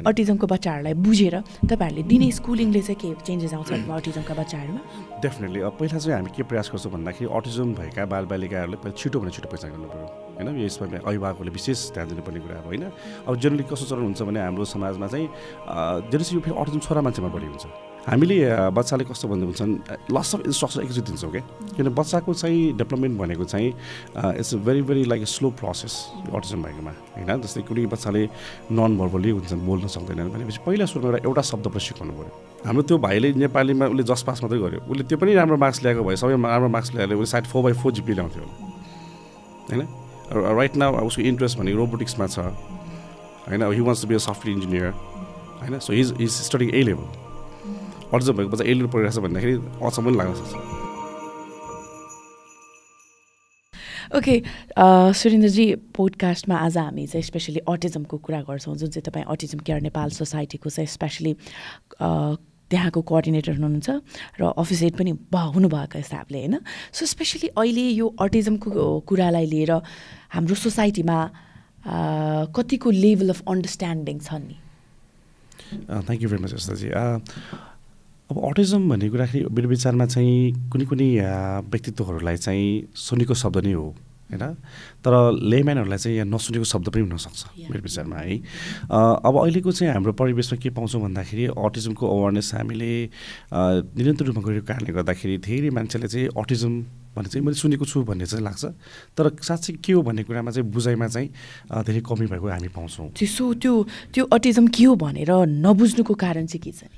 अटिजमको बच्चाहरूलाई बुझेर तपाईँहरूले दिने स्कुलिङले चाहिँ के चेन्जेस आउँछ अटिजमका बच्चाहरूमा? डेफिनेटली अब पहिला चाहिँ हामी के प्रयास गर्छौँ भन्दाखेरि अटिजम भएका बालबालिकाहरूले पहिला छिटोभन्दा छिटो पहिचान गर्नु पऱ्यो होइन? यसमा अभिभावकहरूले विशेष ध्यान दिनुपर्ने कुरा हो होइन? अब जेनरली कस्तो चलन हुन्छ भने हाम्रो समाजमा चाहिँ जेनरली यो फेरि अटिजम छोरा मान्छेमा बढी हुन्छ। हामीले बच्चाले कस्तो भन्नु भन्छन् लस अफ इन्स्ट्रक्सन एकचोटि दिन्छौँ क्या किन बच्चाको चाहिँ डेभलपमेन्ट भनेको चाहिँ it's a very very like slow process autism भएकोमा होइन? जस्तै कुनै बच्चाले नन भर्बली हुन्छन् बोल्न सक्दैनन् भनेपछि पहिला सुरुमा एउटा एउटा शब्द पनि सिकाउनु पऱ्यो। हाम्रो त्यो भाइले नेपालीमा उसले जस पास मात्रै गर्यो। उसले त्यो पनि राम्रो मार्क्स ल्याएको भए सबै राम्रो मार्क्स ल्याएर उसले सायद फोर बाई फोर जिपी ल्याउँथ्यो होइन? राइट नाउ उसको इन्ट्रेस्ट भनेको रोबोटिक्समा छ होइन? He wants to be a software engineer होइन? So his is studying A level autism भएको बच्चा ए लेभल पढिरहेको छ भन्दाखेरि अचम्म पनि लाग्न सक्छ ओके सुरेन्द्रजी पोडकास्टमा आज हामी चाहिँ स्पेसली अटिजमको कुरा गर्छौँ जुन चाहिँ तपाईँ अटिजम केयर नेपाल सोसाइटीको चाहिँ स्पेसली त्यहाँको कोअर्डिनेटर हुनुहुन्छ र अफिस हेड पनि भ हुनुभएको हिसाबले होइन सो स्पेसली अहिले यो अटिजमको कुरालाई लिएर हाम्रो सोसाइटीमा कतिको लेभल अफ अन्डरस्ट्यान्डिङ छ नि? थ्याङ्क यू भेरी मच यस्ताजी अब अटिजम भन्ने कुराखेरि मेरो विचारमा चाहिँ कुनै कुनै व्यक्तित्वहरूलाई चाहिँ सुनेको शब्द नै हो होइन? तर लेम्यानहरूलाई चाहिँ यहाँ नसुनेको शब्द पनि हुनसक्छ मेरो विचारमा है? अब अहिलेको चाहिँ हाम्रो परिवेशमा के पाउँछौँ भन्दाखेरि अटिजमको अवेरनेस हामीले निरन्तर रूपमा गरेको कारणले गर्दाखेरि धेरै मान्छेले चाहिँ अटिजम भन्ने चाहिँ मैले सुनेको छु भन्ने चाहिँ लाग्छ। तर साँच्चै के हो भन्ने कुरामा चाहिँ बुझाइमा चाहिँ धेरै कमी भएको हामी पाउँछौँ। त्यसो त्यो त्यो अटिजम के हो भनेर नबुझ्नुको कारण चाहिँ के छ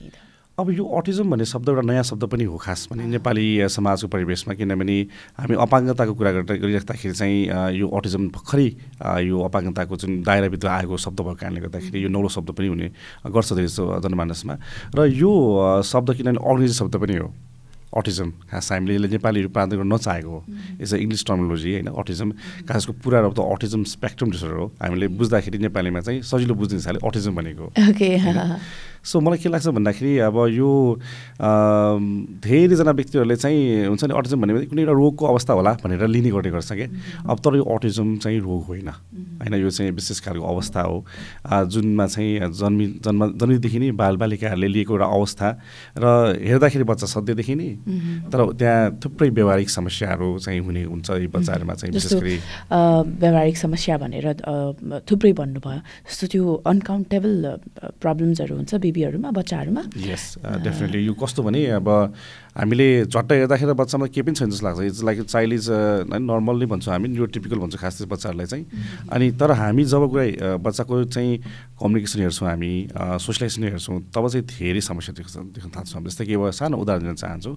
अब यो अटिजम भन्ने शब्द एउटा नयाँ शब्द पनि हो खास भने नेपाली समाजको परिवेशमा किनभने हामी अपाङ्गताको कुरा गरिराख्दाखेरि चाहिँ यो अटिजम भर्खरै यो अपाङ्गताको जुन दायराभित्र आएको शब्द भएको कारणले गर्दाखेरि यो नौलो शब्द पनि हुने गर्छ धेरै जनमानसमा। र यो शब्द किनभने अङ्ग्रेजी शब्द पनि हो। अटिजम खास हामीले यसले नेपाली रूपान्तरण गर्न नचाहेको हो। इट्स अ इङ्ग्लिस टर्मोलोजी होइन अटिजम खासको पुरा रूप त अटिजम स्पेक्ट्रम डिसअर्डर हो। हामीले बुझ्दाखेरि नेपालीमा चाहिँ सजिलो बुझ्ने हिसाबले अटिजम भनेको सो मलाई के लाग्छ भन्दाखेरि अब यो धेरैजना व्यक्तिहरूले चाहिँ हुन्छ नि अटिजम भने कुनै एउटा रोगको अवस्था होला भनेर लिने गर्ने गर्छ क्या। अब तर यो अटिजम चाहिँ रोग होइन। होइन यो चाहिँ विशेष खालको अवस्था हो। जुनमा चाहिँ जन्मि जन्म जन्मिदेखि नै बालबालिकाहरूले लिएको एउटा अवस्था। र हेर्दाखेरि बच्चा सधैँदेखि नै तर त्यहाँ थुप्रै व्यवहारिक समस्याहरू चाहिँ हुने हुन्छ यी बच्चाहरूमा चाहिँ विशेष गरी व्यवहारिक समस्या भनेर थुप्रै भन्नुभयो। जस्तो त्यो अनकाउन्टेबल प्रब्लम्सहरू हुन्छ बेबीहरूमा बच्चाहरूमा। यस डेफिनेटली यो कस्तो भने अब हामीले झट्ट हेर्दाखेरि बच्चामा केही पनि छैन जस्तो लाग्छ। It's like child is normal नै भन्छौँ हामी न्यु टिपिकल भन्छौँ खास चाहिँ बच्चाहरूलाई चाहिँ। अनि तर हामी जब कुरा बच्चाको चाहिँ कम्युनिकेसन हेर्छौँ हामी सोसियलाइजेसन हेर्छौँ तब चाहिँ धेरै समस्या देख्छ देख्न थाल्छौँ जस्तै कि अब सानो उदाहरण दिन चाहन्छु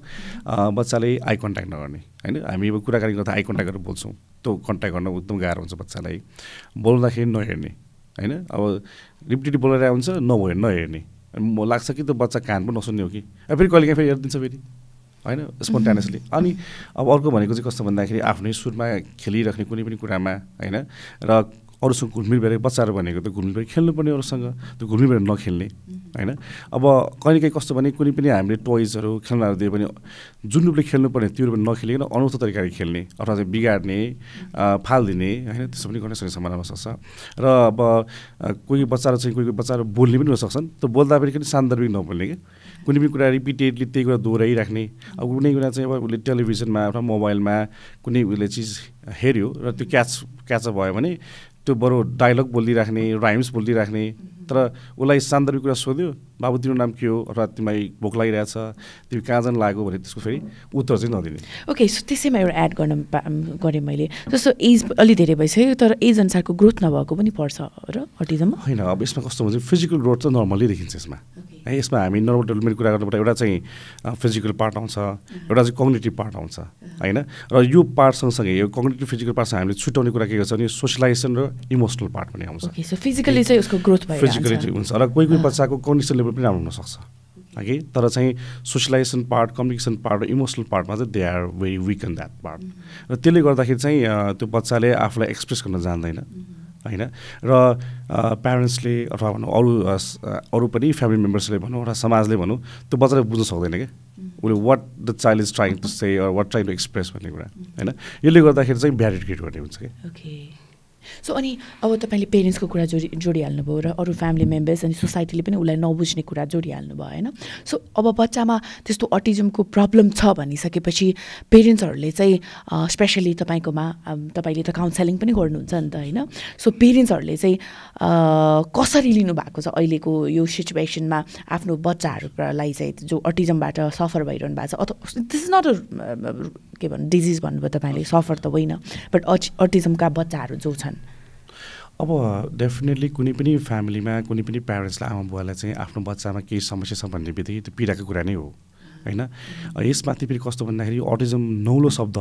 बच्चाले आई कन्ट्याक्ट नगर्ने होइन? हामी अब कुराकानी गर्दा आई कन्ट्याक्ट गरेर बोल्छौँ। त्यो कन्ट्याक्ट गर्न एकदम गाह्रो हुन्छ बच्चालाई। बोल्दाखेरि नहेर्ने होइन? अब रिपिटेटिभ बोलेर हुन्छ नभए नहेर्ने। म लाग्छ कि त्यो बच्चा कान पनि नसुन्ने हो कि? फेरि कहिले काहीँ फेरि हेरिदिन्छ फेरि। होइन स्पोन्टानियसली। अनि अब अर्को भनेको चाहिँ कस्तो भन्दाखेरि आफ्नै सुरमा खेलिराख्ने कुनै पनि कुरामा होइन र अरूसँग घुलमिल भएर बच्चाहरू भनेको त घुलमिल भएर खेल्नुपर्ने अरूसँग त्यो घुलमिल भएर नखेल्ने होइन। अब कहिलेकाहीँ कस्तो भने कुनै पनि हामीले टोइजहरू खेल्नाहरू दियो भने जुन रूपले खेल्नुपर्ने त्यो रूपले नखेलिकन अनौठो तरिकाले खेल्ने अथवा चाहिँ बिगार्ने फालिदिने होइन त्यसो पनि गर्न सक्ने सम्भावना सक्छ र अब कोही बच्चाहरू चाहिँ कोही कोही बच्चाहरू बोल्ने पनि हुनसक्छन् त्यो बोल्दाखेरि पनि सान्दर्भिक नबोल्ने कि कुनै पनि कुरा रिपिटेडली त्यही कुरा दोहोऱ्याइराख्ने। अब कुनै कुरा चाहिँ अब उसले टेलिभिजनमा अथवा मोबाइलमा कुनै उसले चिज हेऱ्यो र त्यो क्याच क्याचअप भयो भने त्यो बरु डाइलग बोलिदिइराख्ने राइम्स बोलिदिइराख्ने तर उसलाई सान्दर्भिक कुरा सोध्यो बाबु तिम्रो नाम के हो? अथवा तिमीलाई भोक लागिरहेछ तिमी कहाँ जानु लाग्यो भने त्यसको फेरि उत्तर चाहिँ नदिने। ओके सो त्यसैमा एउटा एड गर्न गरेँ मैले। जस्तो एज अलि धेरै भइसक्यो तर एज अनुसारको ग्रोथ नभएको पनि पर्छ र अटिजम? होइन अब यसमा कस्तो हुन्छ फिजिकल ग्रोथ चाहिँ नर्मली देखिन्छ यसमा। है यसमा हामी नर्मल डेभलपमेन्ट कुरा गर्नुपर्दा एउटा चाहिँ फिजिकल पार्ट आउँछ एउटा चाहिँ कग्नेटिभ पार्ट आउँछ होइन? र यो पार्ट सँगसँगै यो कग्नेटिभ फिजिकल पार्टसँग हामीले छुट्याउने कुरा के गर्छ भने सोसियलाइजेसन र इमोसनल पार्ट पनि आउँछ। फिजिकली चाहिँ उसको ग्रोथ फिजिकली हुन्छ र कोही कोही बच्चाको कन्डिसन लेभल पनि राम्रो हुनसक्छ कि तर चाहिँ सोसियलाइजेसन पार्ट कम्युनिकेसन पार्ट र इमोसनल पार्टमा चाहिँ they are very weak in that part र त्यसले गर्दाखेरि चाहिँ त्यो बच्चाले आफूलाई एक्सप्रेस गर्न जान्दैन। होइन? र प्यारेन्ट्सले अथवा भनौँ अरू अरू पनि फ्यामिली मेम्बर्सले भनौँ र समाजले भनौँ त्यो बच्चाले बुझ्न सक्दैन क्या। उसले what the child is trying to say what trying to express भन्ने कुरा होइन? यसले गर्दाखेरि चाहिँ ब्यारिड क्रिएट गर्ने हुन्छ कि सो अनि अब तपाईँले पेरेन्ट्सको कुरा जोडी जोडिहाल्नुभयो र अरू फ्यामिली मेम्बर्स अनि सोसाइटीले पनि उसलाई नबुझ्ने कुरा जोडिहाल्नु भयो होइन? सो अब बच्चामा त्यस्तो अटिजमको प्रब्लम छ भनिसकेपछि पेरेन्ट्सहरूले चाहिँ स्पेसली तपाईँकोमा तपाईँले त काउन्सिलिङ पनि गर्नुहुन्छ नि त होइन? सो पेरेन्ट्सहरूले चाहिँ कसरी लिनुभएको छ अहिलेको यो सिचुएसनमा आफ्नो बच्चाहरूलाई चाहिँ जो अटिजमबाट सफर भइरहनु भएको छ? अथवा दिस इज नट अ के भन्नु डिजिज भन्नुभयो तपाईँले सफर त होइन बट अटिजमका बच्चाहरू जो छन् अब डेफिनेटली कुनै पनि फ्यामिलीमा कुनै पनि प्यारेन्ट्सलाई आमा बुवालाई चाहिँ आफ्नो बच्चामा केही समस्या छ भन्ने बित्तिकै त्यो पीडाको कुरा नै हो होइन? यसमाथि फेरि कस्तो भन्दाखेरि अटिजम नौलो शब्द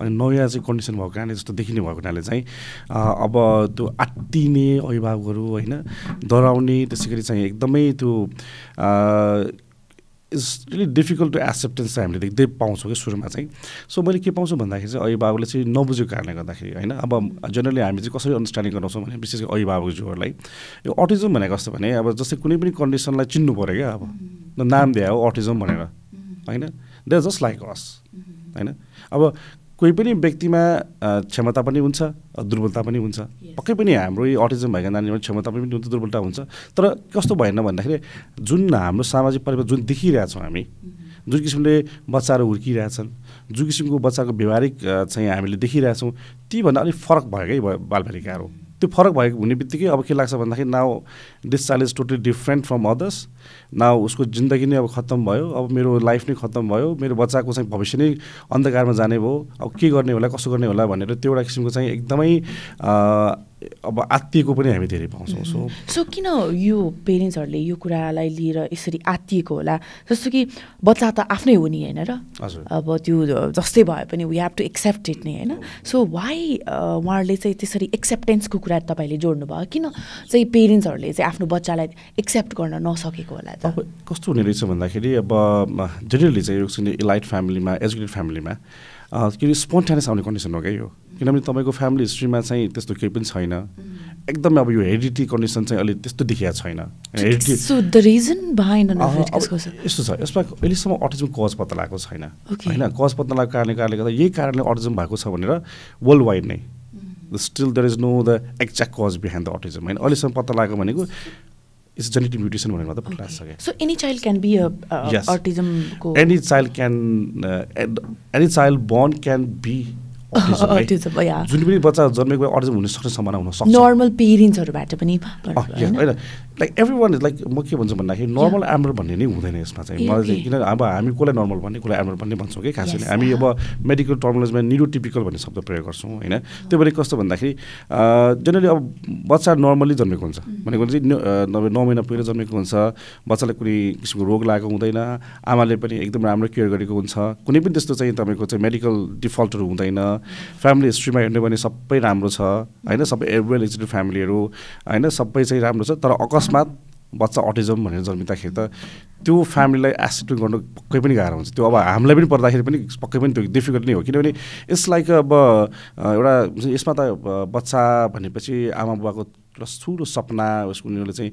अनि नयाँ चाहिँ कन्डिसन भएको कारणले जस्तो देखिने भएको हुनाले चाहिँ अब त्यो आत्तिने अभिभावकहरू होइन डराउने त्यसै गरी चाहिँ एकदमै त्यो is really difficult to acceptance चाहिँ हामीले देख्दै पाउँछौँ कि सुरुमा चाहिँ सो मैले के पाउँछु भन्दाखेरि चाहिँ अभिभावकले चाहिँ नबुझेको कारणले गर्दाखेरि होइन? अब जेनरली हामी चाहिँ कसरी अन्डरस्ट्यान्डिङ गराउँछौँ भने विशेष गरी अभिभावकज्यूहरूलाई यो अटिजम भनेको कस्तो भने अब जस्तै कुनै पनि कन्डिसनलाई चिन्नु पऱ्यो क्या अब। नाम दिए हो अटिजम भनेर होइन? दे जस्ट लाइक अस होइन? अब कोही पनि व्यक्तिमा क्षमता पनि हुन्छ दुर्बलता पनि हुन्छ। पक्कै पनि हाम्रो यो अटिजम भएका नानीहरू क्षमता पनि हुन्छ दुर्बलता हुन्छ। तर कस्तो भएन भन्दाखेरि जुन हाम्रो सामाजिक परिवेश जुन देखिरहेछौँ हामी जुन किसिमले बच्चाहरू हुर्किरहेछन् जुन किसिमको बच्चाको व्यवहारिक चाहिँ हामीले देखिरहेछौँ तीभन्दा अलिक फरक भयो क्या बालबालिकाहरू। त्यो फरक भएको हुने बित्तिकै अब के लाग्छ भन्दाखेरि now this child is totally different from others न उसको जिन्दगी नै अब खत्तम भयो अब मेरो लाइफ नै खत्तम भयो मेरो बच्चाको चाहिँ भविष्य नै अन्धकारमा जाने भयो। अब के गर्ने होला कसो गर्ने होला भनेर त्यो एउटा किसिमको चाहिँ एकदमै अब आत्तिएको पनि हामी धेरै पाउँछौँ। सो सो किन यो पेरेन्ट्सहरूले यो कुरालाई लिएर यसरी आत्तिएको होला? जस्तो कि बच्चा त आफ्नै हो नि होइन र? हजुर। अब त्यो जस्तै भए पनि we have to accept it नै होइन? सो वाइ उहाँहरूले चाहिँ त्यसरी एक्सेप्टेन्सको कुरा तपाईँले जोड्नु भयो किन चाहिँ पेरेन्ट्सहरूले चाहिँ आफ्नो बच्चालाई एक्सेप्ट गर्न नसकेको होला त? अब कस्तो हुने रहेछ भन्दाखेरि अब जेनरली चाहिँ इलाइट फ्यामिलीमा एजुकेटेड फ्यामिलीमा के अरे स्पोन्टानियस आउने कन्डिसन हो क्या यो? किनभने तपाईँको फ्यामिली हिस्ट्रीमा चाहिँ त्यस्तो केही पनि छैन। एकदमै अब यो हेरिडिटी कन्डिसन चाहिँ अहिले त्यस्तो देखिएको छैन। यस्तो छ यसमा अहिलेसम्म अटिजम कज पत्ता लगाएको छैन। होइन कज पत्ता लगाएको कारणले कारणले गर्दा यही कारणले अटिजम भएको छ भनेर वर्ल्ड वाइड नै still there is no the exact cause behind the autism होइन अहिलेसम्म पत्ता लगाएको भनेको इट्स जेनेटिक म्युटेसन भनेर मात्रै पत्ता लाग्छ so any child can be any child can any child born can be जुन पनि बच्चा जन्मेको अटिजम हुने सक्ने सम्भावना हुनसक्छ। नर्मल पेरेन्ट्सहरूबाट पनि होइन। Like everyone is like म के भन्छु भन्दाखेरि नर्मल एमरल भन्ने नै हुँदैन यसमा चाहिँ। मलाई चाहिँ किन अब हामी कसलाई नर्मल भन्ने कसलाई एमरल भन्ने भन्छौँ कि? खासै हामी अब मेडिकल टर्मोलोजीमा निरोटिपिकल भन्ने शब्द प्रयोग गर्छौँ होइन? त्यो भने कस्तो भन्दाखेरि जेनरली अब बच्चा नर्मली जन्मेको हुन्छ। भनेको चाहिँ नौ महिना पहिला जन्मेको हुन्छ। बच्चालाई कुनै किसिमको रोग लागेको हुँदैन। आमाले पनि एकदम राम्रो केयर गरेको हुन्छ। कुनै पनि त्यस्तो चाहिँ तपाईँको चाहिँ मेडिकल डिफल्टहरू हुँदैन। फ्यामिली हिस्ट्रीमा हेर्ने भने सबै राम्रो छ। होइन? सबै वेल एजुकेटेड फ्यामिलीहरू होइन? सबै चाहिँ राम्रो छ। तर अकस्मात अकस्मात बच्चा अटिजम भनेर जन्मिँदाखेरि त त्यो फ्यामिलीलाई एसिड गर्नु पक्कै पनि गाह्रो हुन्छ। त्यो अब हामीलाई पनि पर्दाखेरि पनि पक्कै पनि त्यो डिफिकल्ट नै हो। किनभने इट्स लाइक अब एउटा यसमा त बच्चा भनेपछि आमा बुवाको ठुलो सपना उसको उनीहरूले चाहिँ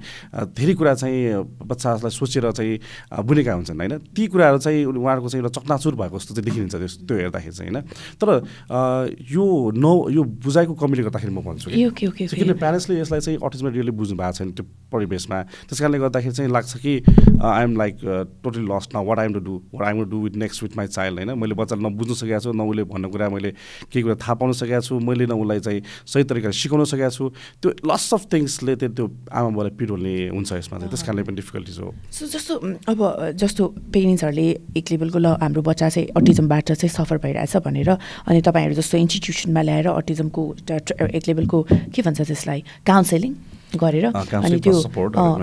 धेरै कुरा चाहिँ बच्चालाई सोचेर चाहिँ बुनेका हुन्छन् होइन? ती कुराहरू चाहिँ उहाँहरूको चाहिँ एउटा चकनाचुर भएको जस्तो चाहिँ देखिन्छ त्यो हेर्दाखेरि चाहिँ होइन? तर यो न यो बुझाइको कमीले गर्दाखेरि म भन्छु किन प्यारेन्ट्सले यसलाई चाहिँ अटिजमा रियली बुझ्नु भएको छैन त्यो परिवेशमा। त्यस कारणले गर्दाखेरि चाहिँ लाग्छ कि आइएम लाइक टोटली लस्ट न what I'm to do what I'm to do with next with my child होइन? मैले बच्चालाई नबुझ्नु सकेको छु न उसले भन्ने कुरा मैले केही कुरा थाहा पाउन सकेको छु मैले न उसलाई चाहिँ सही तरिकाले सिकाउन सकेको छु। त्यो लस अफ थिङ्सले त्यो त्यो आमा बाबालाई पिरोल्ने हुन्छ यसमा चाहिँ त्यस कारणले पनि डिफिकल्टिज हो। सो जस्तो अब जस्तो पेरेन्ट्सहरूले एक लेभलको ल हाम्रो बच्चा चाहिँ अटिजमबाट चाहिँ सफर भइरहेछ भनेर अनि तपाईँहरू जस्तो इन्स्टिट्युसनमा ल्याएर अटिजमको एक लेभलको के भन्छ त्यसलाई काउन्सिलिङ गरेर अनि त्यो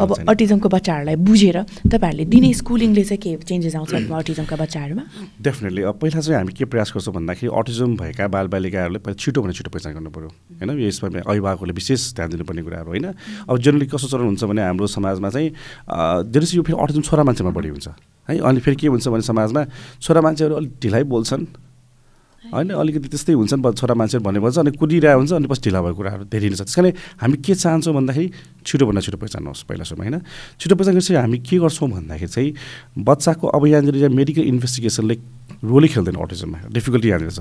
अब अटिजमको बच्चाहरूलाई बुझेर तपाईँहरूले दिने स्कुलिङले चाहिँ के चेन्जेस आउँछ अटिजमका बच्चाहरूमा? डेफिनेटली अब पहिला चाहिँ हामी के प्रयास गर्छौँ भन्दाखेरि अटिजम भएका बालबालिकाहरूले पहिला छिटो भने छिटो पहिचान गर्नु पऱ्यो होइन? यसमा अभिभावकहरूले विशेष ध्यान दिनुपर्ने कुराहरू होइन? अब जेनरली कस्तो चलन हुन्छ भने हाम्रो समाजमा चाहिँ धेरै यो फेरि अटिजम छोरा मान्छेमा बढी हुन्छ है? अनि फेरि के हुन्छ भने समाजमा छोरा मान्छेहरू अलिक ढिलाइ बोल्छन् होइन अलिकति त्यस्तै हुन्छ नि छोरा मान्छेहरू भनेपछि अनि कुदिरहेको हुन्छ अनि पछि ढिला भएको कुराहरू धेरै नै छ। त्यस कारण हामी के चाहन्छौँ भन्दाखेरि छिटोभन्दा छिटो पहिचान्नुहोस् पहिला सुरुमा होइन? छिटो पहिचान हामी के गर्छौँ भन्दाखेरि चाहिँ बच्चाको अब यहाँनिर मेडिकल इन्भेस्टिगेसनले रोलै खेल्दैन अटिजममा डिफिकल्टी यहाँनिर छ।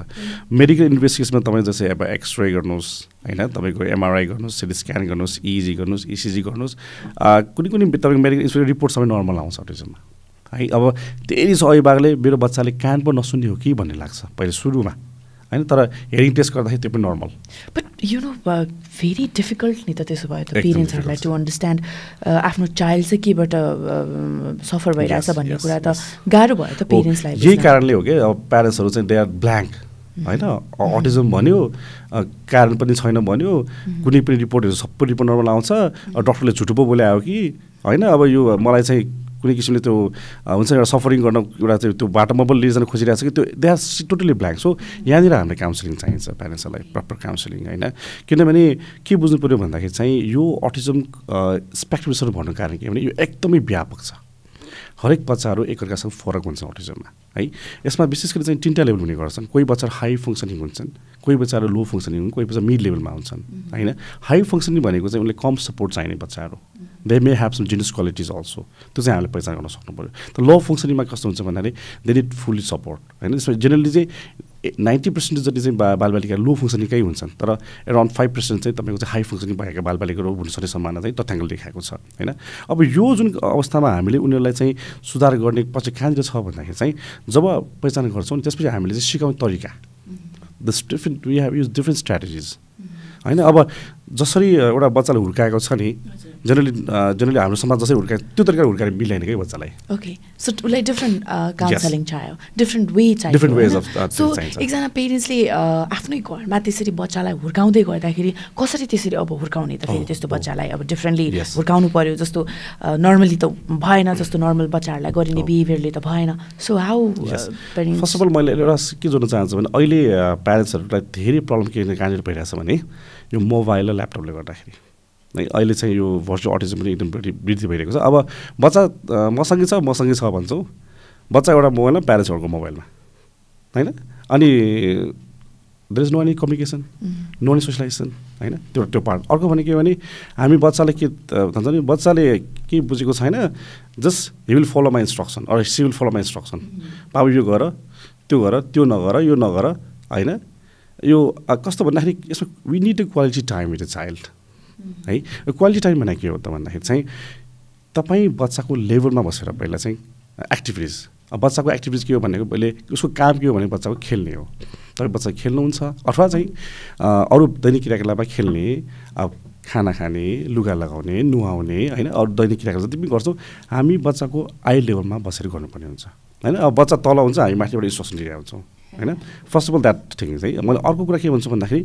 मेडिकल इन्भेस्टिगेसनमा तपाईँ जस्तै अब एक्सरे गर्नुहोस् होइन? तपाईँको एमआरआई गर्नुहोस् सिटी स्क्यान गर्नुहोस् इजी गर्नुहोस् इसिजी गर्नुहोस् कुनै कुनै तपाईँको मेडिकल रिपोर्ट सबै नर्मल आउँछ अटिजममा। है अब धेरै अभिभागले मेरो बच्चाले कान पो नसुन्ने हो कि भन्ने लाग्छ पहिले सुरुमा होइन? तर हेरिङ टेस्ट गर्दाखेरि त्यो पनि normal but you know very difficult नि त त्यसो भयो त पेरेन्ट्सहरूलाई टु अन्डरस्ट्यान्ड आफ्नो चाइल्ड चाहिँ केबाट सफर भइरहेछ भन्ने कुरा त गाह्रो भयो त पेरेन्ट्सलाई यही कारणले हो कि अब प्यारेन्ट्सहरू चाहिँ दे आर ब्ल्याङ्क होइन? अटिजम भन्यो कारण पनि छैन भन्यो कुनै पनि रिपोर्टहरू सबै रिपोर्ट नर्मल आउँछ डक्टरले झुटो पो बोलायो कि होइन? अब यो मलाई चाहिँ कुनै किसिमले त्यो हुन्छ एउटा सफरिङ गर्न एउटा चाहिँ त्यो बाटोमा पनि लिएर जान खोजिरहेको छ कि त्यो they are totally blank so यहाँनिर हामीलाई काउन्सिलिङ चाहिन्छ प्यारेन्ट्सहरूलाई प्रपर काउन्सिलिङ होइन? किनभने के बुझ्नु पऱ्यो भन्दाखेरि चाहिँ यो अटिजम स्पेक्ट्रम भन्नु कारण के भने यो एकदमै व्यापक छ। हरेक बच्चाहरू एकअर्कासँग फरक हुन्छ अटिजममा है? यसमा विशेष गरी चाहिँ तिनवटा लेभल हुने गर्छन्। कोही बच्चाहरू हाई फङ्सनिङ हुन्छन् कोही बच्चाहरू लो फङ्सनिङ हुन् कोही बच्चा मिड लेभलमा हुन्छन् होइन? हाई फङ्सनिङ भनेको चाहिँ उनले कम सपोर्ट चाहिने बच्चाहरू। दे मे हेभ सम जिनिस क्वालिटिज अल्सो त्यो चाहिँ हामीले पहिचान गर्न सक्नु पऱ्यो त लो फङ्सनिङमा कस्तो हुन्छ भन्दाखेरि दे निड फुल्ली सपोर्ट होइन? त्यसमा जेनरली चाहिँ नाइन्टी पर्सेन्ट जति चाहिँ बा बालबालिका लो फङ्सनिङकै हुन्छन् तर एराउन्ड फाइभ पर्सेन्ट चाहिँ तपाईँको चाहिँ हाई फङ्सनिङ भएका बालबालिकाहरू हुन सक्ने सम्भावना चाहिँ तथ्याङ्क देखाएको छ होइन? अब यो जुन अवस्थामा हामीले उनीहरूलाई चाहिँ सुधार गर्ने पछि कहाँनिर छ भन्दाखेरि चाहिँ जब पहिचान गर्छौँ त्यसपछि हामीले चाहिँ सिकाउने तरिका। The different we have use different strategies होइन? अब जसरी एउटा बच्चाले हुर्काएको छ नि जेनरली जेनरली हाम्रो समाज जसरी हुर्काए त्यो तरिकाले हुर्काएर मिल्दैन कि बच्चालाई। ओके सो उसलाई डिफ्रेन्ट काउन्सिलिङ चाहियो डिफ्रेन्ट वे चाहियो डिफ्रेन्ट वेज अफ सो एकजना पेरेन्ट्सले आफ्नै घरमा त्यसरी बच्चालाई हुर्काउँदै गर्दाखेरि कसरी त्यसरी अब हुर्काउने त फेरि त्यस्तो बच्चालाई अब डिफ्रेन्टली हुर्काउनु पऱ्यो जस्तो नर्मली त भएन जस्तो नर्मल बच्चाहरूलाई गरिने बिहेभियरले त भएन। So how first of all मैले एउटा के जोड्न चाहन्छु भने अहिले प्यारेन्ट्सहरूलाई धेरै प्रब्लम के कहाँनिर भइरहेछ भने यो मोबाइल र ल्यापटपले गर्दाखेरि। है अहिले चाहिँ यो भर्चुअल अटिजम पनि एकदम वृद्धि भइरहेको छ। अब बच्चा मसँगै छ मसँगै छ भन्छौँ। बच्चा एउटा मोबाइलमा प्यारेन्ट्सहरूको मोबाइलमा। होइन? अनि there is no any communication no any socialization होइन? त्यो त्यो पार्ट अर्को भने के भने हामी बच्चाले के भन्छ नि बच्चाले के बुझेको छैन just he will follow my instruction or she will follow my instruction बाबु यो गर त्यो गर त्यो नगर यो नगर होइन? यो कस्तो भन्दाखेरि यसमा we need a quality time with a child है? क्वालिटी टाइम भनेको के हो त भन्दाखेरि चाहिँ तपाईँ बच्चाको लेभलमा बसेर पहिला चाहिँ एक्टिभिटिज अब बच्चाको एक्टिभिटिज के हो भनेको पहिले उसको काम के हो भने बच्चाको खेल्ने हो। तपाईँ बच्चा खेल्नुहुन्छ अथवा चाहिँ अरू दैनिक क्रियाकलापमा खेल्ने अब खाना खाने लुगा लगाउने नुहाउने होइन अरू दैनिक क्रियाकलाप जति पनि गर्छौँ हामी बच्चाको आइ लेभलमा बसेर गर्नुपर्ने हुन्छ। होइन अब बच्चा तल हुन्छ हामी माथिबाट इन्स्ट्रक्सन दिइरहेको हुन्छौँ होइन? First of all that thing चाहिँ मैले अर्को कुरा के भन्छु भन्दाखेरि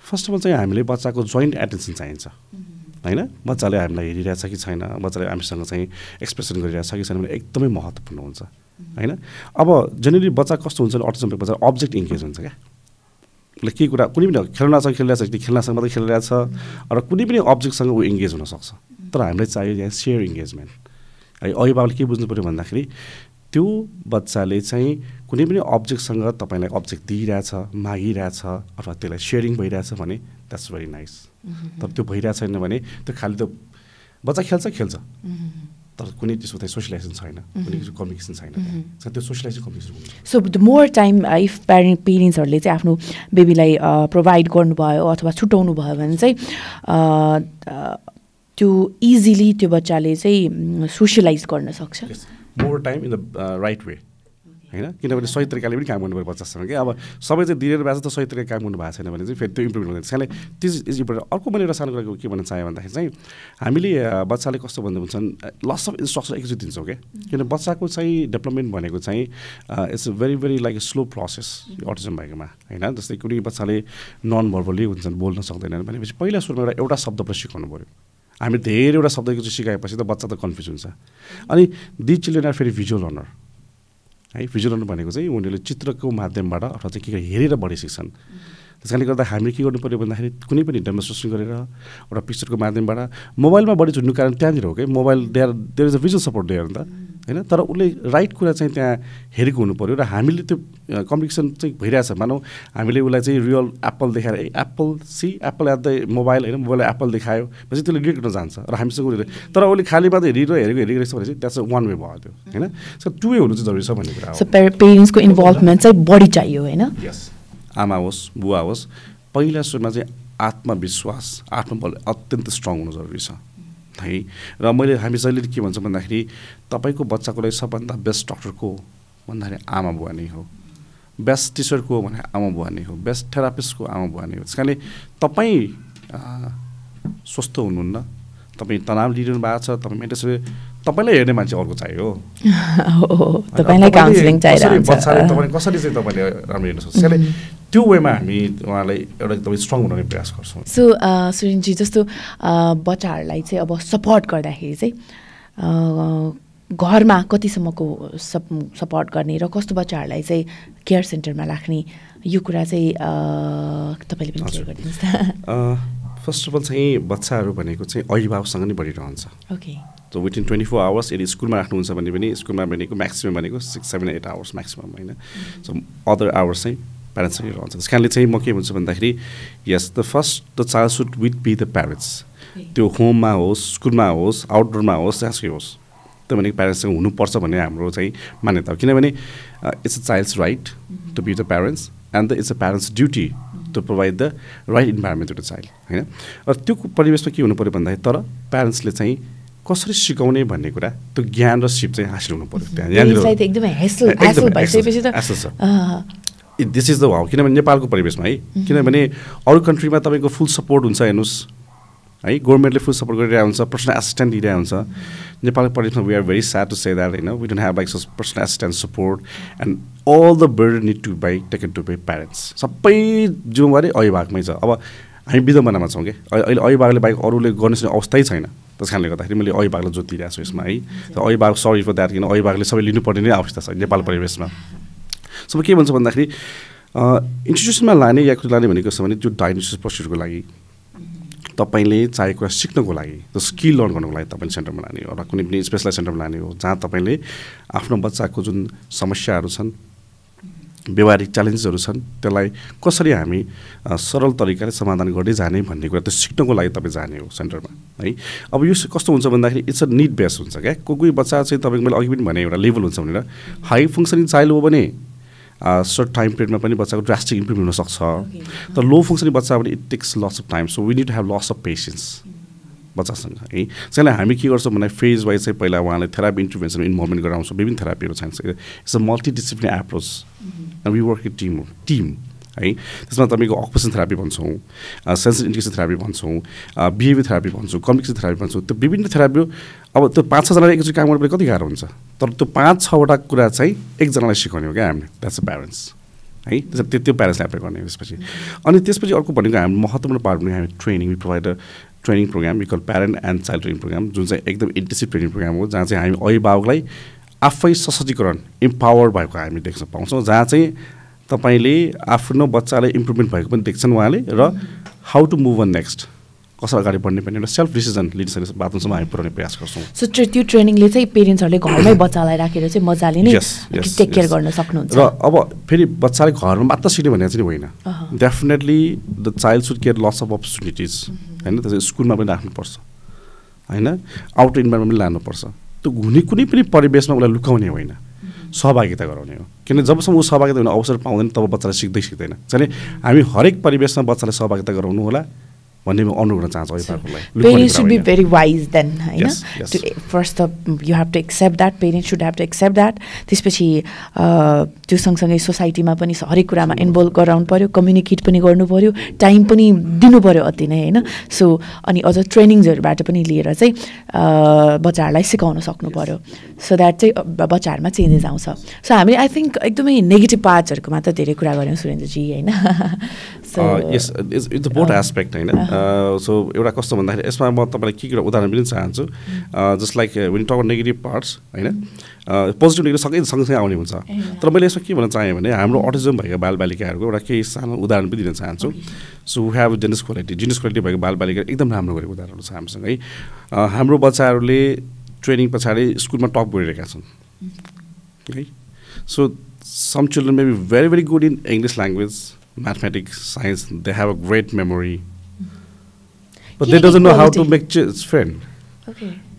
फर्स्ट अफ अल चाहिँ हामीले बच्चाको जोइन्ट एटेन्सन चाहिन्छ। होइन? बच्चाले हामीलाई हेरिरहेछ कि छैन? बच्चाले हामीसँग चाहिँ एक्सप्रेसन गरिरहेछ कि छैन? भने एकदमै महत्त्वपूर्ण हुन्छ। होइन? अब जेनरली बच्चा कस्तो हुन्छ अटिजम बच्चा अब्जेक्ट इन्गेज हुन्छ क्या। उसले केही कुरा कुनै पनि खेल्नासँग खेलिरहेछ कि खेल्नासँग मात्रै खेलिरहेछ र कुनै पनि अब्जेक्टसँग ऊ इङ्गेज हुनसक्छ तर हामीलाई चाहियो यहाँ सेयर इङ्गेजमेन्ट है अभिभावकले के बुझ्नु पऱ्यो भन्दाखेरि त्यो बच्चाले चाहिँ कुनै पनि अब्जेक्टसँग तपाईँलाई अब्जेक्ट दिइरहेछ मागिरहेछ अथवा त्यसलाई सेयरिङ भइरहेछ भने द्याट्स भेरी नाइस तर त्यो भइरहेको छैन भने त्यो खालि त बच्चा खेल्छ खेल्छ। तर कुनै त्यसको चाहिँ सोसियलाइजेसन छैन कुनै किसिमको कम्युनिकेसन छैन त्यो सोसियलाइजेसन कम्युनिकेसन हुन्छ। So the more time if parent पेरेन्ट्सहरूले चाहिँ आफ्नो बेबीलाई प्रोभाइड गर्नुभयो अथवा छुट्याउनु भयो भने चाहिँ त्यो इजिली त्यो बच्चाले चाहिँ सोसियलाइज गर्न सक्छ। More time in the right way होइन? किनभने सही तरिकाले पनि काम गर्नु पऱ्यो बच्चासँग कि? अब सबै चाहिँ दिएर भएको त सही तरिकाले काम गर्नु भएको छैन भने चाहिँ फेरि त्यो इम्प्रुभमेन्ट हुँदैन। त्यसैले त्यो इज इम्पोर्टेन्ट अर्को मैले एउटा सानो कुराको के भन्न चाहेँ भन्दाखेरि चाहिँ हामीले बच्चाले कस्तो भन्दा भन्छन् लस अफ इन्स्ट्रक्सन एकचोटि दिन्छौँ क्या किन बच्चाको चाहिँ डेभलपमेन्ट भनेको चाहिँ it's a very very like slow process autism भएकोमा होइन? जस्तै कुनै बच्चाले नन भर्बली हुन्छन् बोल्न सक्दैनन् भनेपछि पहिला सुरुमा एउटा एउटा शब्द पनि सिकाउनु पऱ्यो। हामी धेरैवटा शब्दको चाहिँ सिकाएपछि त बच्चा त कन्फ्युज हुन्छ। अनि दि चिल्ड्रेन आर फेरि भिजुअल लर्नर है भिजुअल भनेको चाहिँ उनीहरूले चित्रको माध्यमबाट अथवा चाहिँ के हेरेर बढी सिक्छन् त्यस कारणले गर्दा हामीले के गर्नु पऱ्यो भन्दाखेरि कुनै पनि डेमोन्स्ट्रेसन गरेर एउटा पिक्चरको माध्यमबाट मोबाइलमा बढी झुन्नु कारण त्यहाँनिर हो कि mobile there there is a visual support there नि त होइन? तर उसले राइट कुरा चाहिँ त्यहाँ हेरेको हुनु पऱ्यो र हामीले त्यो कम्युनिकेसन चाहिँ भइरहेछ मानौँ हामीले उसलाई चाहिँ रियल एप्पल देखाएर a apple see apple at the mobile होइन? मोबाइल एप्पल देखायो भनेपछि त्यसले रिलेट गर्न जान्छ। र हामीसँग उसले तर उसले खाली मात्रै हेरेर हेरेको हेरेको रहेछ भने चाहिँ त्यहाँ चाहिँ वान वे भयो त्यो होइन? सो टु वे हुनु चाहिँ जरुरी छ भन्ने कुरा सो पेरेन्ट्सको इन्भल्भमेन्ट चाहिँ बढी चाहियो होइन? यस आमा होस् बुवा होस् पहिला सुरुमा चाहिँ आत्मविश्वास आत्मबल अत्यन्त स्ट्रङ हुनु जरुरी छ। है? र मैले हामी जहिले के भन्छौँ भन्दाखेरि तपाईँको बच्चाको लागि सबभन्दा बेस्ट डक्टर को हो भन्दाखेरि आमा बुवा नै हो। बेस्ट टिचर को भने आमा बुवा नै हो। बेस्ट थेरापिस्टको आमा बुवा नै हो। त्यस कारणले तपाईँ स्वस्थ हुनुहुन्न। तपाईँ तनाव लिइरहनु भएको छ तपाईँ मेडिसिन तपाईँलाई हेर्ने मान्छे अर्को चाहियो तपाईँलाई काउन्सिलिङ चाहिरहेको तपाईँले कसरी चाहिँ तपाईँले राम्रो हेर्न सक्छ? त्यसैले त्यो वेमा हामी उहाँलाई एउटा एकदमै स्ट्रङ बनाउने प्रयास गर्छौँ। सो सुरेनजी जस्तो बच्चाहरूलाई चाहिँ अब सपोर्ट गर्दाखेरि चाहिँ घरमा कतिसम्मको सप सपोर्ट गर्ने र कस्तो बच्चाहरूलाई चाहिँ केयर सेन्टरमा राख्ने यो कुरा चाहिँ तपाईँले पनि क्लियर गरिदिनुहोस् फर्स्ट अफ अल चाहिँ बच्चाहरू भनेको चाहिँ अभिभावकसँग नै बढिरहन्छ। Okay so within twenty four hours यदि स्कुलमा राख्नुहुन्छ भने पनि स्कुलमा भनेको म्याक्सिमम् भनेको six seven eight hours maximum होइन। सो अदर आवर्स चाहिँ प्यारेन्ट्ससँगै रहन्छ त्यस कारणले चाहिँ म के भन्छु भन्दाखेरि yes the first the child should with be the parents त्यो होममा होस् स्कुलमा होस् आउटडोरमा होस् जहाँसुकै होस् त्यो भनेको प्यारेन्ट्ससँग हुनुपर्छ भन्ने हाम्रो चाहिँ मान्यता हो किनभने it's a child's right to be the parents and the it's a parents duty to provide the right environment to the child होइन र त्यो परिवेशमा के हुनु पऱ्यो भन्दाखेरि तर प्यारेन्ट्सले चाहिँ कसरी सिकाउने भन्ने कुरा त्यो ज्ञान र सिप चाहिँ हासिल हुनु पऱ्यो त्यहाँ। दिस इज द हाउ किनभने नेपालको परिवेशमा है? किनभने अरू कन्ट्रीमा तपाईँको फुल सपोर्ट हुन्छ हेर्नुहोस्। है? गभर्मेन्टले फुल सपोर्ट गरिरहेको हुन्छ पर्सनल एसिस्टेन्ट दिइरहेको हुन्छ। नेपालको परिवेशमा we are very sad to say that होइन we don't have like personal assistant support and all the burden need to by taken to by parents सबै जिम्मेवारी अभिभावकमै छ। अब हामी विदम्बनामा छौँ कि? अहिले अभिभावकले बाहेक अरूले गर्ने अवस्थै छैन। त्यस कारणले गर्दाखेरि मैले अभिभावकलाई जोत दिइरहेको छु यसमा है? अभिभावक सरी फर द्याट किन अभिभावकले सबै लिनुपर्ने नै अवस्था छ नेपाल परिवेशमा। सो म के भन्छु भन्दाखेरि इन्स्टिट्युसनमा लाने या कुरो लाने भनेको छ भने त्यो डायग्नोसिस प्रोसिडरको लागि तपाईँले चाहेको कुरा सिक्नको लागि त्यो स्किल लर्न गर्नुको लागि तपाईँले सेन्टरमा लाने हो र कुनै पनि स्पेसलाइज सेन्टरमा लाने हो जहाँ तपाईँले आफ्नो बच्चाको जुन समस्याहरू छन् व्यवहारिक च्यालेन्जेसहरू छन् त्यसलाई कसरी हामी सरल तरिकाले समाधान गर्दै जाने भन्ने कुरा त्यो सिक्नको लागि तपाईँ जाने हो सेन्टरमा है? अब यो कस्तो हुन्छ भन्दाखेरि इट्स अ निड बेस हुन्छ क्या? कोही कोही बच्चा चाहिँ तपाईँको मैले अघि पनि भने एउटा लेभल हुन्छ भनेर हाई फङ्सनिङ चाइल्ड हो भने सर्ट टाइम पिरियडमा पनि बच्चाको ड्रास्टिक इम्प्रुभ हुनसक्छ। तर लो फङ्सनिङ बच्चा भने it takes loss of time so we need to have loss of patience बच्चासँग है? त्यसैले हामी के गर्छौँ भने फेज वाइज चाहिँ पहिला उहाँलाई थेरापी इन्टरभेन्सनमा इन्भल्भमेन्ट गराउँछौँ विभिन्न थेरापीहरू चाहिन्छ। It's a multidisciplinary approach we work a team team है। त्यसमा तपाईँको अकुपेसन थेरापी भन्छौँ सेन्स इन्डिकेसन थेरापी भन्छौँ बिहेभियर थेरापी भन्छौँ कम्युनिकेसन थेरापी भन्छौँ त्यो विभिन्न थेरापी अब त्यो पाँच छजनालाई एकचोटि काम गर्नु कति गाह्रो हुन्छ? तर त्यो पाँच छवटा कुरा चाहिँ एकजनालाई सिकाउने हो क्या हामीले। द्याट्स अ प्यारेन्ट्स है? त्यो त्यो प्यारेन्ट्सले एप्लाई गर्ने त्यसपछि। अनि त्यसपछि अर्को भनेको हामी महत्त्वपूर्ण पार्ट भने हामी ट्रेनिङ प्रोभाइडर ट्रेनिङ प्रोग्राम विकल parent and child training programme जुन चाहिँ एकदम इन्टेन्सिभ ट्रेनिङ प्रोग्राम हो जहाँ चाहिँ हामी अभिभावकलाई आफै सशक्तिकरण इम्पावर भएको हामी देख्न पाउँछौँ जहाँ चाहिँ तपाईँले आफ्नो बच्चालाई इम्प्रुभमेन्ट भएको पनि देख्छन् उहाँले र how to move on next कसरी अगाडि बढ्ने पनि एउटा सेल्फ डिसिजन लिन सक्ने बाथरुमसम्म हामी पुऱ्याउने प्रयास गर्छौँ। सो त्यो ट्रेनिङले चाहिँ पेरेन्ट्सहरूले घरमै बच्चालाई राखेर चाहिँ मजाले नै टेक केयर गर्न सक्नुहुन्छ। र अब फेरि बच्चाले घरमा मात्र सिक्ने भनेको चाहिँ होइन। Definitely the child should care loss of opportunities होइन? त्यसरी स्कुलमा पनि राख्नुपर्छ होइन? आउट इन्भाइरोमेन्ट लानुपर्छ। त्यो हुने कुनै पनि परिवेशमा उसलाई लुकाउने होइन। सहभागिता गराउने हो। किन जबसम्म ऊ सहभागिता हुने अवसर पाउँदैन तब बच्चालाई सिक्दै सिक्दैन। चाहिँ हामी हरेक परिवेशमा बच्चालाई सहभागिता गराउनु होला। भन्ने म अनुरोध गर्न चाहन्छु parents should be very wise then होइन। First of you have to accept that parents should have to accept that त्यसपछि त्यो सँगसँगै सोसाइटीमा पनि हरेक कुरामा इन्भल्भ गराउनु पऱ्यो कम्युनिकेट पनि गर्नु पऱ्यो टाइम पनि दिनु पऱ्यो अति नै होइन? सो अनि अझ ट्रेनिङ्सहरूबाट पनि लिएर चाहिँ बच्चाहरूलाई सिकाउन सक्नु पऱ्यो सो द्याट चाहिँ बच्चाहरूमा चेन्जेस आउँछ। सो हामीले आई थिङ्क एकदमै नेगेटिभ पार्ट्सहरूको मात्र धेरै कुरा गऱ्यौँ सुरेन्द्रजी होइन? इट्स बोथ एस्पेक्ट होइन? सो एउटा कस्तो भन्दाखेरि यसमा म तपाईँलाई के कुरा उदाहरण पनि चाहन्छु just like when talk negative parts होइन पोजिटिभ नेगेटिभ सबै सँगसँगै आउने हुन्छ। तर मैले यसमा के भन्न चाहेँ भने हाम्रो अटिजम भएको बालबालिकाहरूको एउटा केही सानो उदाहरण पनि दिन चाहन्छु। So we have genius quality genius quality भएको बालबालिका एकदम राम्रो गरेको उदाहरणहरू छ हामीसँग है। हाम्रो बच्चाहरूले ट्रेनिङ पछाडि स्कुलमा टप गरिरहेका छन्। है so some children may be very very good in English language mathematics science they have a great memory but they doesn't know how to make friend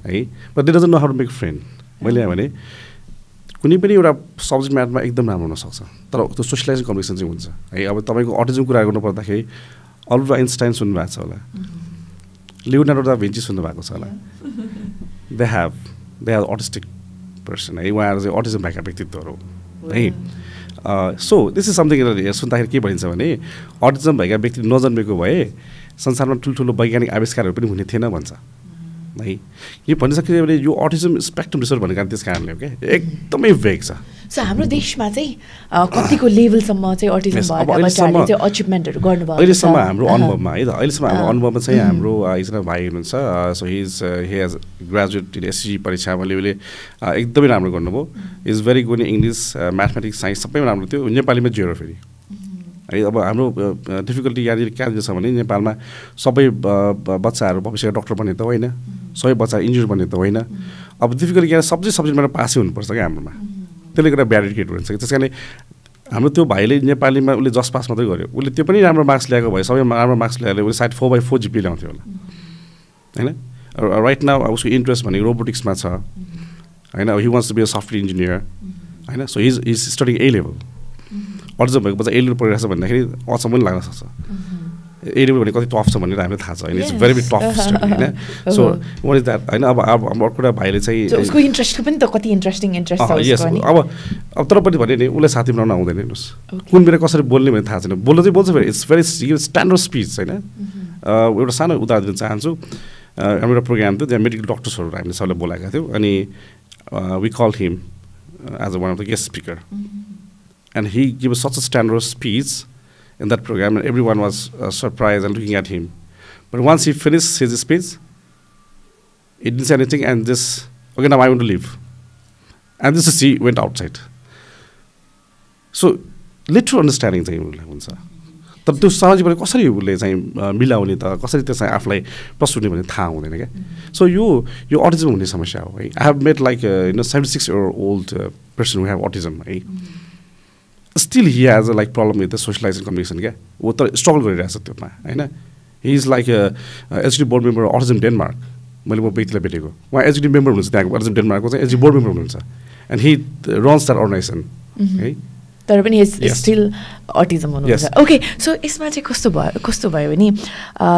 है but they doesn't know how to make friend मैले भने कुनै पनि एउटा subject म्याथमा एकदम राम्रो हुनसक्छ तर त्यो सोसियलाइज कम्युनिकेसन चाहिँ हुन्छ है अब तपाईँको अटिजम कुरा गर्नु पर्दाखेरि अल्बर्ट आइन्स्टाइन सुन्नुभएको छ होला लियोनार्डो दा भिन्ची सुन्नुभएको छ होला they have they have autistic person है उहाँहरू चाहिँ अटिजम भएका व्यक्तित्वहरू है सो दिस इज समथिङ सुन्दाखेरि के भनिन्छ भने अटिजम भएका व्यक्ति नजन्मेको भए संसारमा ठुल्ठुलो वैज्ञानिक आविष्कारहरू पनि हुने थिएन भन्छ। है। यो भनिसक्यो भने यो अटिजम स्पेक्ट्रम डिसर भनेको त्यस कारणले हो क्या। एकदमै भेग छ। सो हाम्रो देशमा चाहिँ कतिको लेभलसम्म चाहिँ अचिभमेन्टहरू गर्नुभयो अहिलेसम्म हाम्रो अनुभवमा है त अहिलेसम्म हाम्रो अनुभवमा चाहिँ हाम्रो एकजना भाइ हुनुहुन्छ so his he has graduate in SC परीक्षामा उसले एकदमै राम्रो गर्नुभयो। Is very good in English mathematics science सबैमा राम्रो थियो। नेपालीमा जिरो फेरि है अब हाम्रो डिफिकल्टी यहाँनिर कहाँनिर छ भने नेपालमा सबै बच्चाहरू भविष्यको डक्टर बन्ने त होइन सबै बच्चा इन्जिनियर बन्ने त होइन। अब डिफिकल्टी यहाँ सबै सब्जेक्टबाट पासै हुनुपर्छ क्या हाम्रोमा। त्यसले गर्दा ब्यारिकेट हुन्छ त्यस कारण हाम्रो त्यो भाइले नेपालीमा उसले जस पास मात्रै गर्यो। उसले त्यो पनि राम्रो मार्क्स ल्याएको भए सबै राम्रो मार्क्स ल्याएर उसले सायद फोर बाई फोर जिपी ल्याउँथ्यो होला। होइन? राइट नाउ उसको इन्ट्रेस्ट भनेको रोबोटिक्समा छ। होइन? He wants to be a software engineer होइन? So his is studying A level अझ भएको बच्चा ए लेभल पढिरहेको छ भन्दाखेरि अचम्म पनि लाग्न सक्छ। ए लेभल भने कति टफ छ भनेर हामीलाई थाहा छ। होइन इट्स भेरी टफ होइन? सो वाट इज द्याट होइन अब अब अर्को एउटा भाइले चाहिँ उसको इन्ट्रेस्ट पनि त कति इन्ट्रेस्टिङ इन्ट्रेस्ट यस अब अब तर पनि भने नि उसलाई साथी बनाउन आउँदैन हेर्नुहोस्। कुन बेला कसरी बोल्ने भने थाहा छैन। बोल्नु चाहिँ बोल्छ फेरि। इट्स भेरी स्ट्यान्डर्ड स्पिच होइन? एउटा सानो उदाहरण दिन चाहन्छु। हाम्रो एउटा प्रोग्राम थियो त्यहाँ मेडिकल डक्टर्सहरू हामीले सबैलाई बोलाएका थियौँ। अनि we call him as a one of the guest speaker and he give such a standard speech in that program, and everyone was uh, surprised and looking at him. But once he finished his speech, he didn't say anything and just, okay, now I want to leave. And this is he went outside. So, literal understanding चाहिँ उसलाई हुन्छ तर त्यो सामाजिक कसरी उसले चाहिँ मिलाउने त कसरी त्यो चाहिँ आफूलाई प्रस्तुने भन्ने थाहा हुँदैन क्या सो यो यो अटिजम हुने समस्या हो है I have made like you know seventy six year old person who have autism है still he has a like problem with the socialize communication क्या ऊ तर स्ट्रगल गरिरहेको छ त्योमा होइन? He is like HD board member अरिजिम Denmark मैले म व्यक्तिलाई भेटेको। उहाँ एचडी मेम्बर हुनुहुन्छ त्यहाँको अरिजिम डेनमार्कको चाहिँ एचडी बोर्ड मेम्बर हुनुहुन्छ। And he runs that organisation है तर पनि स्टिल अटिजम हुनुहुन्छ। ओके सो यसमा चाहिँ कस्तो भयो कस्तो भयो भने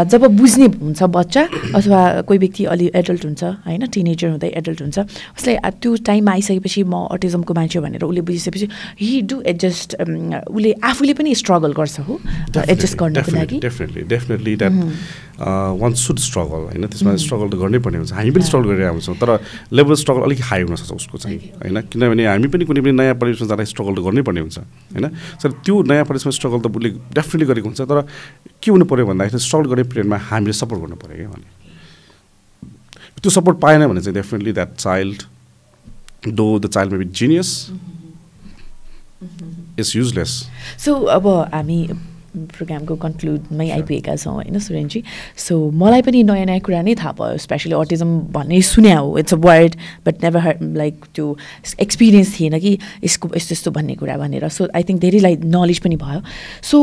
जब बुझ्ने हुन्छ बच्चा अथवा कोही व्यक्ति अलि एडल्ट हुन्छ होइन टिनेजर हुँदै एडल्ट हुन्छ उसलाई त्यो टाइममा आइसकेपछि म अटिजमको मान्छे भनेर उसले बुझिसकेपछि हि डु एडजस्ट उसले आफूले पनि स्ट्रगल गर्छ हो एडजस्ट गर्नको लागि। Definitely definitely that one should struggle होइन त्यसमा स्ट्रगल त गर्नै पर्ने हुन्छ। हामी पनि स्ट्रगल गरेर आउँछौँ तर लेभल स्ट्रगल अलिक हाई हुनसक्छ उसको चाहिँ होइन किनभने हामी पनि कुनै पनि नयाँ परिवेशमा जाँदा स्ट्रगल त गर्नै पर्ने हुन्छ। होइन? सर त्यो नयाँ परिवेशमा स्ट्रगल त उसले डेफिनेटली गरेको हुन्छ तर के हुनु पऱ्यो भन्दाखेरि स्ट्रगल गर्ने पिरियडमा हामीले सपोर्ट गर्नु पऱ्यो क्या भने। त्यो सपोर्ट पाएन भने चाहिँ definitely that child do the child may be genius it's useless so अब हामी प्रोग्रामको कन्क्लुडमै आइपुगेका छौँ होइन सुरेनजी। सो मलाई पनि नयाँ नयाँ कुरा नै थाहा भयो स्पेसली अटिजम भन्ने सुन्या हो। It's a word but never her like त्यो एक्सपिरियन्स थिएन कि यसको यस्तो यस्तो भन्ने कुरा भनेर। सो आई थिङ्क धेरैलाई नलेज पनि भयो। सो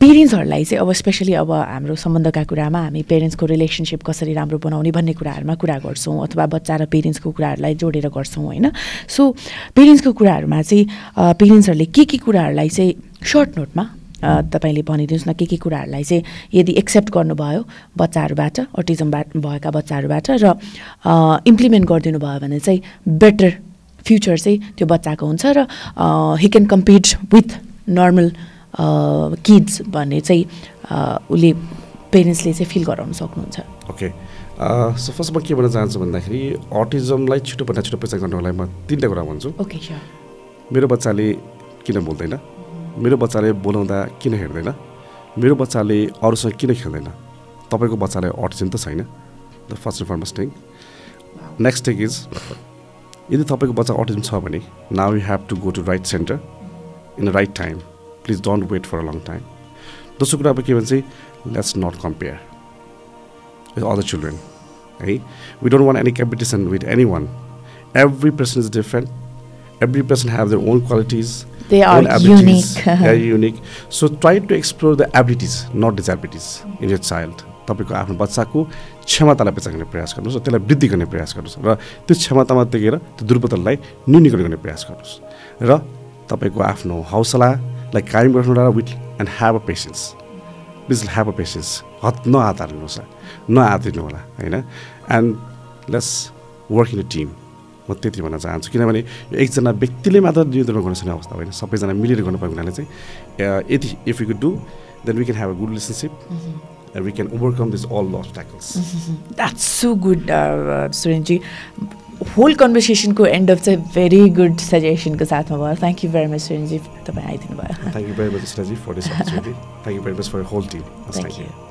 पेरेन्ट्सहरूलाई चाहिँ अब स्पेसली अब हाम्रो सम्बन्धका कुरामा हामी पेरेन्ट्सको रिलेसनसिप कसरी राम्रो बनाउने भन्ने कुराहरूमा कुरा गर्छौँ अथवा बच्चा र पेरेन्ट्सको कुराहरूलाई जोडेर गर्छौँ होइन। सो पेरेन्ट्सको कुराहरूमा चाहिँ पेरेन्ट्सहरूले के के कुराहरूलाई चाहिँ सर्ट नोटमा तपाईँले भनिदिनुहोस् न के के कुराहरूलाई चाहिँ यदि एक्सेप्ट गर्नुभयो बच्चाहरूबाट अटिजमबाट भएका बच्चाहरूबाट र इम्प्लिमेन्ट गरिदिनु भयो भने चाहिँ बेटर फ्युचर चाहिँ त्यो बच्चाको हुन्छ र he can compete with normal kids भन्ने चाहिँ उसले पेरेन्ट्सले चाहिँ फिल गराउन सक्नुहुन्छ। ओके सो फर्स्ट म के भन्न चाहन्छु भन्दाखेरि अटिजमलाई छिटोभन्दा छिटो पहिचान गर्नुलाई म तिनवटा कुरा भन्छु। ओके मेरो बच्चाले किन बोल्दैन? मेरो बच्चाले बोलाउँदा किन हेर्दैन? मेरो बच्चाले अरूसँग किन खेल्दैन? तपाईँको बच्चालाई अटिजम त छैन। The first and foremost thing next thing is यदि तपाईँको बच्चा अटिजम छ भने now you have to go to right centre in the right time please don't wait for a long time दोस्रो कुरा अब के भन्छ let's not compare with other children है we don't want any competition with any one every person is different every person have their own qualities They are unique. they are unique. So try to explore the abilities, not disabilities in your child. तपाईँको आफ्नो बच्चाको क्षमतालाई पछाउने प्रयास गर्नुहोस् र त्यसलाई वृद्धि गर्ने प्रयास गर्नुहोस् र त्यो क्षमतामा देखेर त्यो दुर्बलतालाई न्यूनीकरण गर्ने प्रयास गर्नुहोस् र तपाईँको आफ्नो हौसलालाई कायम गर्नु with and have a patience please have a patience हत नआतार्नुहोस् नआतिर्नु होला होइन and let's work in a team म त्यति भन्न चाहन्छु। किनभने यो एकजना व्यक्तिले मात्र नियन्त्रण गर्न सक्ने अवस्था होइन। सबैजना मिलेर गर्नुपर्ने हुनाले चाहिँ यदि if you could do then we can have a good relationship and we can overcome this all obstacles. That's so good, uh. Whole कन्भर्सेसनको end of चाहिँ भेरी गुड सजेसनको साथमा भयो। Thank you very much Surenji तपाईँ आइदिनु भयो thank you very much Surenji for this thank you very much for whole team thank you